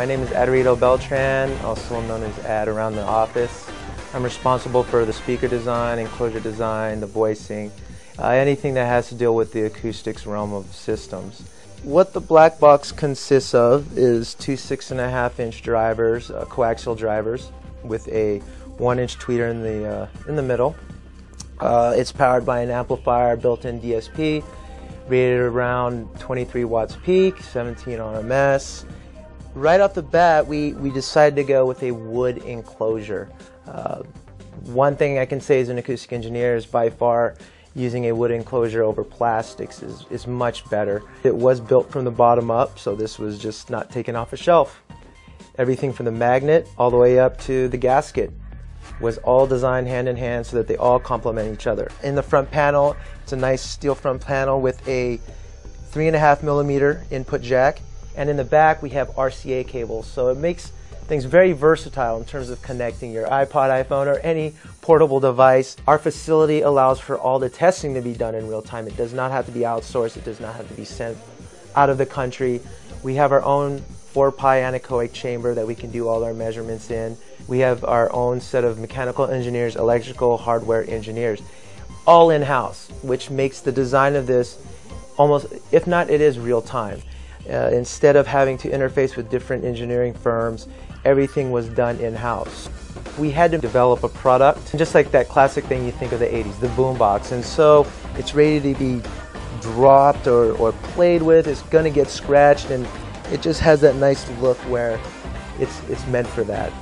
My name is Adarito Beltran, also known as Ad around the office. I'm responsible for the speaker design, enclosure design, the voicing, uh, anything that has to deal with the acoustics realm of systems. What the black box consists of is two six and a half inch drivers, uh, coaxial drivers, with a one inch tweeter in the uh, in the middle. Uh, it's powered by an amplifier, built-in DSP, rated around 23 watts peak, 17 RMS. Right off the bat, we, we decided to go with a wood enclosure. Uh, one thing I can say as an acoustic engineer is by far using a wood enclosure over plastics is, is much better. It was built from the bottom up, so this was just not taken off a shelf. Everything from the magnet all the way up to the gasket was all designed hand in hand so that they all complement each other. In the front panel, it's a nice steel front panel with a three and a half millimeter input jack. And in the back, we have RCA cables. So it makes things very versatile in terms of connecting your iPod, iPhone, or any portable device. Our facility allows for all the testing to be done in real time. It does not have to be outsourced. It does not have to be sent out of the country. We have our own 4 pi anechoic chamber that we can do all our measurements in. We have our own set of mechanical engineers, electrical, hardware engineers, all in-house, which makes the design of this almost, if not, it is real time. Uh, instead of having to interface with different engineering firms, everything was done in-house. We had to develop a product, just like that classic thing you think of the 80s, the boombox. And so it's ready to be dropped or, or played with, it's going to get scratched, and it just has that nice look where it's, it's meant for that.